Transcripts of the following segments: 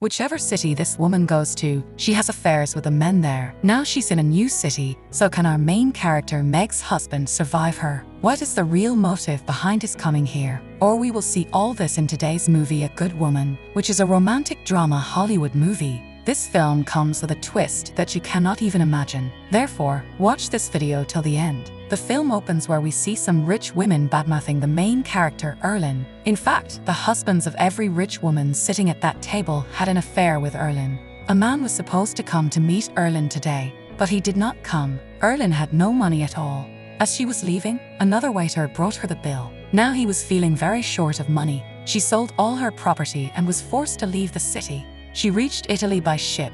Whichever city this woman goes to, she has affairs with the men there. Now she's in a new city, so can our main character Meg's husband survive her? What is the real motive behind his coming here? Or we will see all this in today's movie A Good Woman, which is a romantic drama Hollywood movie. This film comes with a twist that you cannot even imagine. Therefore, watch this video till the end. The film opens where we see some rich women badmouthing the main character, Erlynne. In fact, the husbands of every rich woman sitting at that table had an affair with Erlynne. A man was supposed to come to meet Erlynne today, but he did not come. Erlynne had no money at all. As she was leaving, another waiter brought her the bill. Now he was feeling very short of money. She sold all her property and was forced to leave the city. She reached Italy by ship.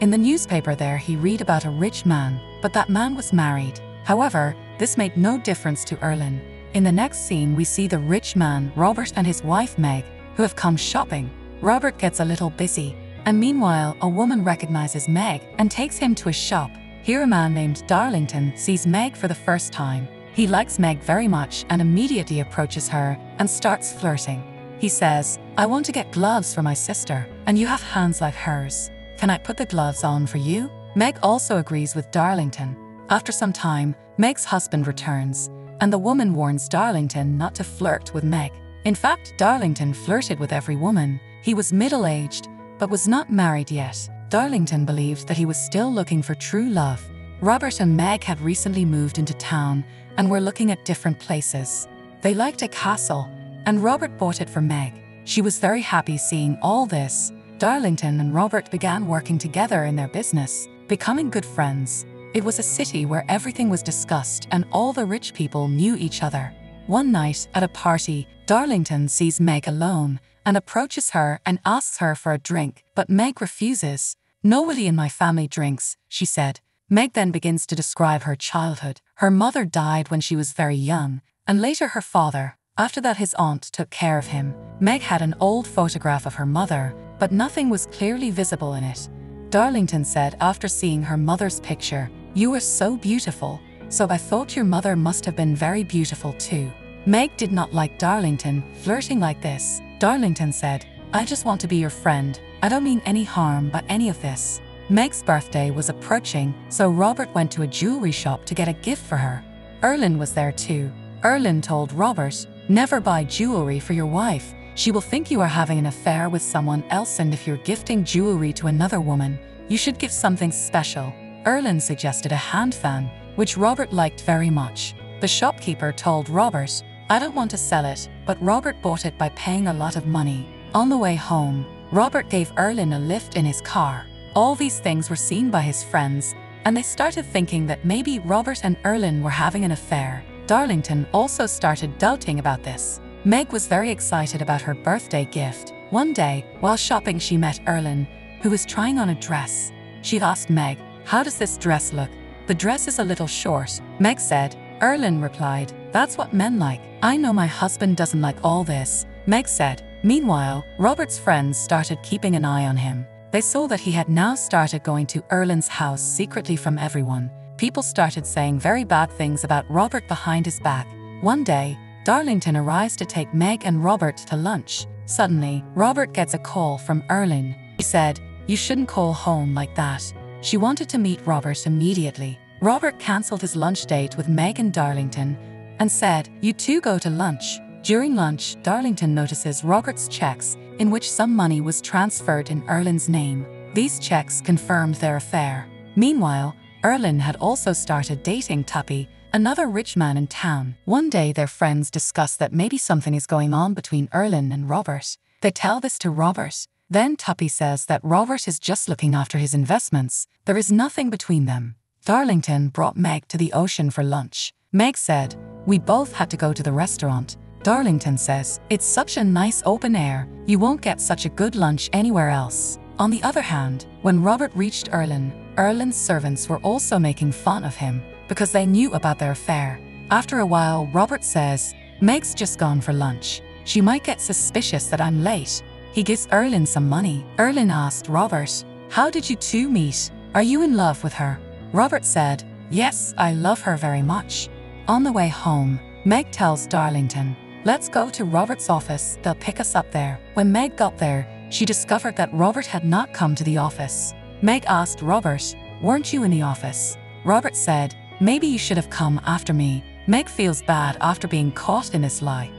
In the newspaper there he read about a rich man, but that man was married. However, this made no difference to Erlynne. In the next scene, we see the rich man, Robert, and his wife, Meg, who have come shopping. Robert gets a little busy, and meanwhile, a woman recognizes Meg and takes him to a shop. Here, a man named Darlington sees Meg for the first time. He likes Meg very much and immediately approaches her and starts flirting. He says, I want to get gloves for my sister, and you have hands like hers. Can I put the gloves on for you? Meg also agrees with Darlington. After some time, Meg's husband returns, and the woman warns Darlington not to flirt with Meg. In fact, Darlington flirted with every woman. He was middle aged, but was not married yet. Darlington believed that he was still looking for true love. Robert and Meg had recently moved into town and were looking at different places. They liked a castle, and Robert bought it for Meg. She was very happy seeing all this. Darlington and Robert began working together in their business, becoming good friends. It was a city where everything was discussed and all the rich people knew each other. One night, at a party, Darlington sees Meg alone and approaches her and asks her for a drink, but Meg refuses. Nobody in my family drinks, she said. Meg then begins to describe her childhood. Her mother died when she was very young, and later her father. After that, his aunt took care of him. Meg had an old photograph of her mother, but nothing was clearly visible in it. Darlington said after seeing her mother's picture, you are so beautiful, so I thought your mother must have been very beautiful too. Meg did not like Darlington flirting like this. Darlington said, I just want to be your friend. I don't mean any harm by any of this. Meg's birthday was approaching, so Robert went to a jewelry shop to get a gift for her. Erlynne was there too. Erlynne told Robert, Never buy jewelry for your wife. She will think you are having an affair with someone else, and if you're gifting jewelry to another woman, you should give something special. Erlynne suggested a hand fan, which Robert liked very much. The shopkeeper told Robert, I don't want to sell it, but Robert bought it by paying a lot of money. On the way home, Robert gave Erlynne a lift in his car. All these things were seen by his friends, and they started thinking that maybe Robert and Erlynne were having an affair. Darlington also started doubting about this. Meg was very excited about her birthday gift. One day, while shopping, she met Erlynne, who was trying on a dress. She asked Meg, how does this dress look? The dress is a little short, Meg said. Erlynne replied, That's what men like. I know my husband doesn't like all this, Meg said. Meanwhile, Robert's friends started keeping an eye on him. They saw that he had now started going to Erlynne's house secretly from everyone. People started saying very bad things about Robert behind his back. One day, Darlington arrives to take Meg and Robert to lunch. Suddenly, Robert gets a call from Erlynne. He said, You shouldn't call home like that. She wanted to meet Robert immediately. Robert cancelled his lunch date with Meg and Darlington and said, You two go to lunch. During lunch, Darlington notices Robert's checks, in which some money was transferred in Erlynne's name. These checks confirmed their affair. Meanwhile, Erlynne had also started dating Tuppy, another rich man in town. One day, their friends discuss that maybe something is going on between Erlynne and Robert. They tell this to Robert, then Tuppy says that Robert is just looking after his investments. There is nothing between them. Darlington brought Meg to the ocean for lunch. Meg said, We both had to go to the restaurant. Darlington says, It's such a nice open air, you won't get such a good lunch anywhere else. On the other hand, when Robert reached Erlynne, Erlynne's servants were also making fun of him because they knew about their affair. After a while, Robert says, Meg's just gone for lunch. She might get suspicious that I'm late. He gives Erlynne some money. Erlynne asked Robert, How did you two meet? Are you in love with her? Robert said, Yes, I love her very much. On the way home, Meg tells Darlington, Let's go to Robert's office, they'll pick us up there. When Meg got there, she discovered that Robert had not come to the office. Meg asked Robert, Weren't you in the office? Robert said, Maybe you should have come after me. Meg feels bad after being caught in this lie.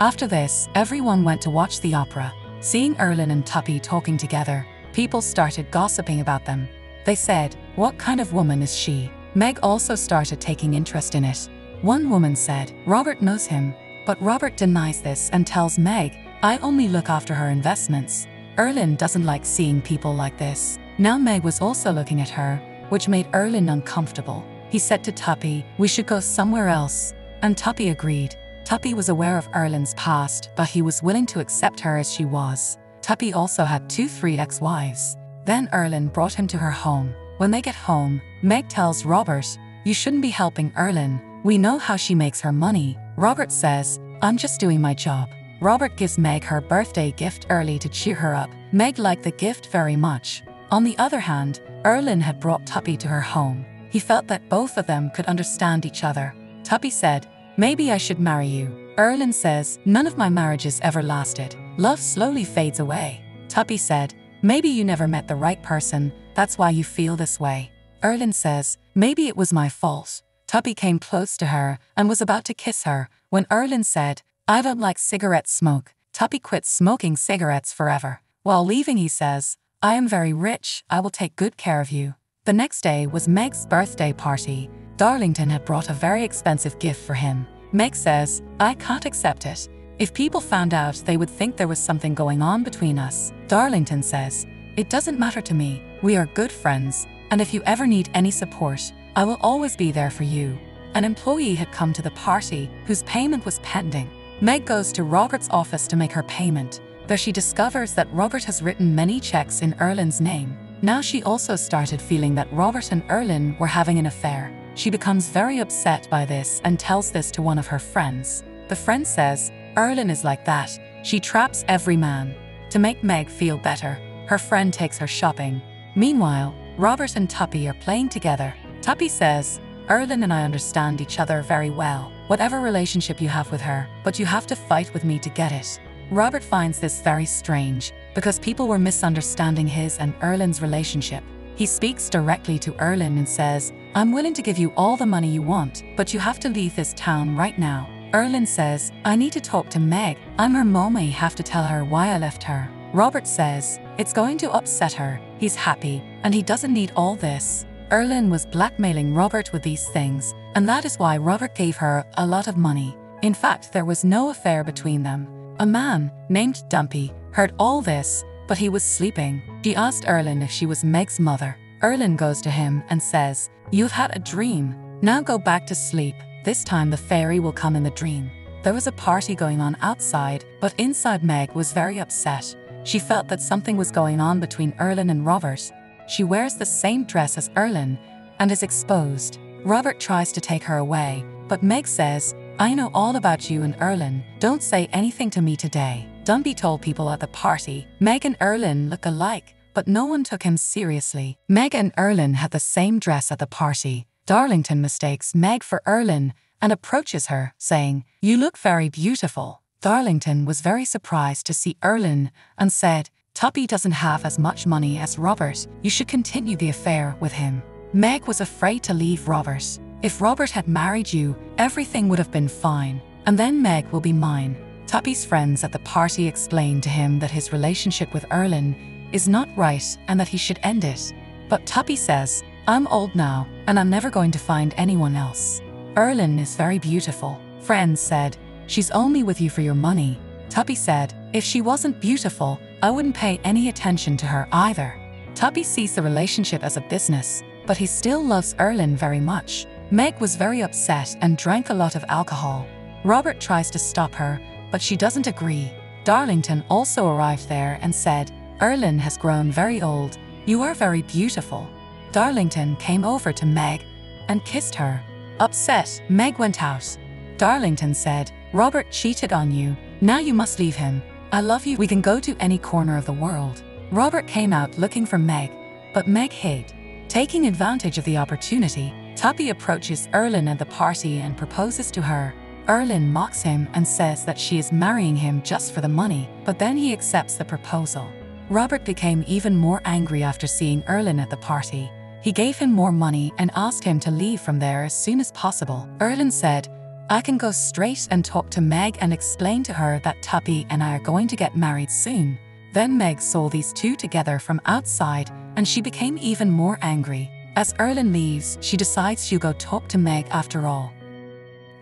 After this, everyone went to watch the opera. Seeing Erlynne and Tuppy talking together, people started gossiping about them. They said, What kind of woman is she? Meg also started taking interest in it. One woman said, Robert knows him, but Robert denies this and tells Meg, I only look after her investments. Erlynne doesn't like seeing people like this. Now Meg was also looking at her, which made Erlynne uncomfortable. He said to Tuppy, We should go somewhere else. And Tuppy agreed. Tuppy was aware of Erlynne's past, but he was willing to accept her as she was. Tuppy also had two three ex-wives. Then Erlynne brought him to her home. When they get home, Meg tells Robert, You shouldn't be helping Erlynne. We know how she makes her money. Robert says, I'm just doing my job. Robert gives Meg her birthday gift early to cheer her up. Meg liked the gift very much. On the other hand, Erlynne had brought Tuppy to her home. He felt that both of them could understand each other. Tuppy said, Maybe I should marry you. Erlynne says, None of my marriages ever lasted. Love slowly fades away. Tuppy said, Maybe you never met the right person, that's why you feel this way. Erlynne says, Maybe it was my fault. Tuppy came close to her and was about to kiss her when Erlynne said, I don't like cigarette smoke. Tuppy quit smoking cigarettes forever. While leaving, he says, I am very rich, I will take good care of you. The next day was Meg's birthday party. Darlington had brought a very expensive gift for him. Meg says, I can't accept it. If people found out, they would think there was something going on between us. Darlington says, It doesn't matter to me. We are good friends, and if you ever need any support, I will always be there for you. An employee had come to the party whose payment was pending. Meg goes to Robert's office to make her payment, though she discovers that Robert has written many checks in Erlynne's name. Now she also started feeling that Robert and Erlynne were having an affair. She becomes very upset by this and tells this to one of her friends. The friend says, Erlynne is like that. She traps every man. To make Meg feel better, her friend takes her shopping. Meanwhile, Robert and Tuppy are playing together. Tuppy says, Erlynne and I understand each other very well, whatever relationship you have with her, but you have to fight with me to get it. Robert finds this very strange, because people were misunderstanding his and Erlynne's relationship. He speaks directly to Erlynne and says, I'm willing to give you all the money you want, but you have to leave this town right now. Erlynne says, I need to talk to Meg. I'm her mom, I have to tell her why I left her. Robert says, it's going to upset her. He's happy, and he doesn't need all this. Erlynne was blackmailing Robert with these things, and that is why Robert gave her a lot of money. In fact, there was no affair between them. A man, named Dumby, heard all this but he was sleeping. She asked Erlynne if she was Meg's mother. Erlynne goes to him and says, You've had a dream. Now go back to sleep. This time the fairy will come in the dream. There was a party going on outside, but inside Meg was very upset. She felt that something was going on between Erlynne and Robert. She wears the same dress as Erlynne and is exposed. Robert tries to take her away, but Meg says, I know all about you and Erlynne. Don't say anything to me today. Dumby told people at the party, Meg and Erlynne look alike, but no one took him seriously. Meg and Erlynne had the same dress at the party. Darlington mistakes Meg for Erlynne and approaches her, saying, You look very beautiful. Darlington was very surprised to see Erlynne and said, Tuppy doesn't have as much money as Robert. You should continue the affair with him. Meg was afraid to leave Robert. If Robert had married you, everything would have been fine, and then Meg will be mine. Tuppy's friends at the party explained to him that his relationship with Erlynne is not right and that he should end it. But Tuppy says, I'm old now and I'm never going to find anyone else. Erlynne is very beautiful. Friends said, She's only with you for your money. Tuppy said, If she wasn't beautiful, I wouldn't pay any attention to her either. Tuppy sees the relationship as a business, but he still loves Erlynne very much. Meg was very upset and drank a lot of alcohol. Robert tries to stop her, but she doesn't agree. Darlington also arrived there and said, Erlynne has grown very old. You are very beautiful. Darlington came over to Meg and kissed her. Upset, Meg went out. Darlington said, Robert cheated on you. Now you must leave him. I love you. We can go to any corner of the world. Robert came out looking for Meg, but Meg hid. Taking advantage of the opportunity, Tuppy approaches Erlynne at the party and proposes to her. Erlynne mocks him and says that she is marrying him just for the money, but then he accepts the proposal. Robert became even more angry after seeing Erlynne at the party. He gave him more money and asked him to leave from there as soon as possible. Erlynne said, I can go straight and talk to Meg and explain to her that Tuppy and I are going to get married soon. Then Meg saw these two together from outside and she became even more angry. As Erlynne leaves, she decides she'll go talk to Meg after all.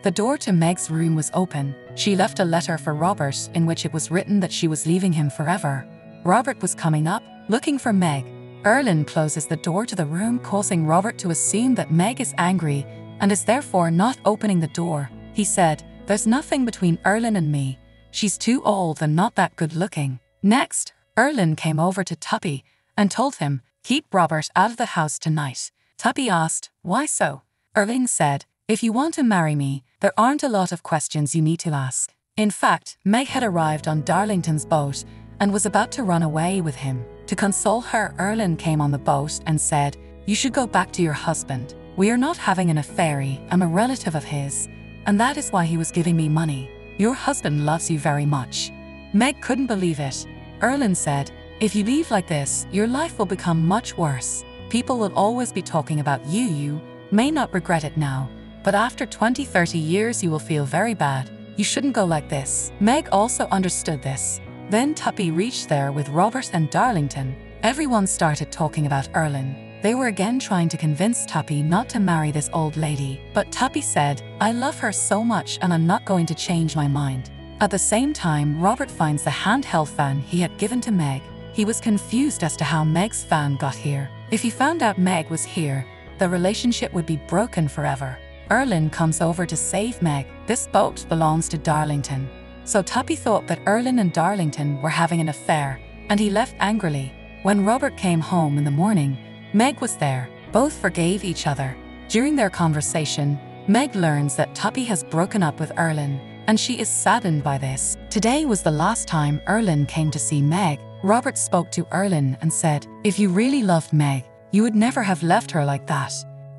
The door to Meg's room was open. She left a letter for Robert in which it was written that she was leaving him forever. Robert was coming up, looking for Meg. Erlynne closes the door to the room, causing Robert to assume that Meg is angry and is therefore not opening the door. He said, There's nothing between Erlynne and me. She's too old and not that good looking. Next, Erlynne came over to Tuppy and told him, Keep Robert out of the house tonight. Tuppy asked, Why so? Erlynne said, If you want to marry me, there aren't a lot of questions you need to ask. In fact, Meg had arrived on Darlington's boat and was about to run away with him. To console her, Erlynne came on the boat and said, You should go back to your husband. We are not having an affair, I'm a relative of his, and that is why he was giving me money. Your husband loves you very much. Meg couldn't believe it. Erlynne said, If you leave like this, your life will become much worse. People will always be talking about you. You may not regret it now, but after 20 30 years, you will feel very bad. You shouldn't go like this. Meg also understood this. Then Tuppy reached there with Robert and Darlington. Everyone started talking about Erlynne. They were again trying to convince Tuppy not to marry this old lady, but Tuppy said, I love her so much and I'm not going to change my mind. At the same time, Robert finds the handheld fan he had given to Meg. He was confused as to how Meg's fan got here. If he found out Meg was here, the relationship would be broken forever. Erlynne comes over to save Meg. This boat belongs to Darlington. So Tuppy thought that Erlynne and Darlington were having an affair, and he left angrily. When Robert came home in the morning, Meg was there. Both forgave each other. During their conversation, Meg learns that Tuppy has broken up with Erlynne, and she is saddened by this. Today was the last time Erlynne came to see Meg. Robert spoke to Erlynne and said, If you really loved Meg, you would never have left her like that.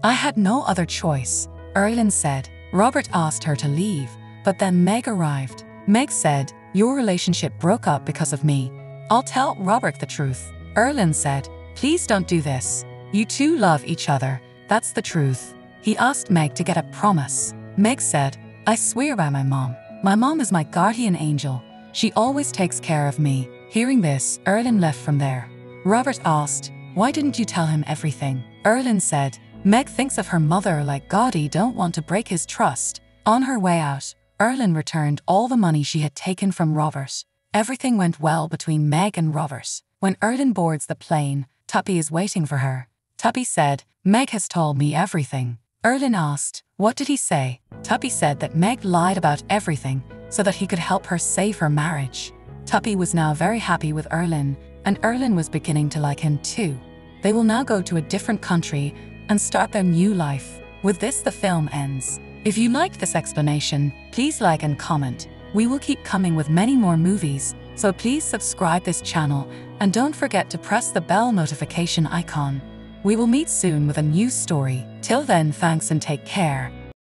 I had no other choice. Erlynne said. Robert asked her to leave, but then Meg arrived. Meg said, Your relationship broke up because of me. I'll tell Robert the truth. Erlynne said, Please don't do this. You two love each other, that's the truth. He asked Meg to get a promise. Meg said, I swear by my mom. My mom is my guardian angel. She always takes care of me. Hearing this, Erlynne left from there. Robert asked, Why didn't you tell him everything? Erlynne said, Meg thinks of her mother like Gaudi don't want to break his trust. On her way out, Erlynne returned all the money she had taken from Robert. Everything went well between Meg and Robert. When Erlynne boards the plane, Tuppy is waiting for her. Tuppy said, Meg has told me everything. Erlynne asked, What did he say? Tuppy said that Meg lied about everything so that he could help her save her marriage. Tuppy was now very happy with Erlynne, and Erlynne was beginning to like him too. They will now go to a different country and start their new life. With this, the film ends. If you liked this explanation, please like and comment. We will keep coming with many more movies, so please subscribe this channel and don't forget to press the bell notification icon. We will meet soon with a new story. Till then, thanks and take care.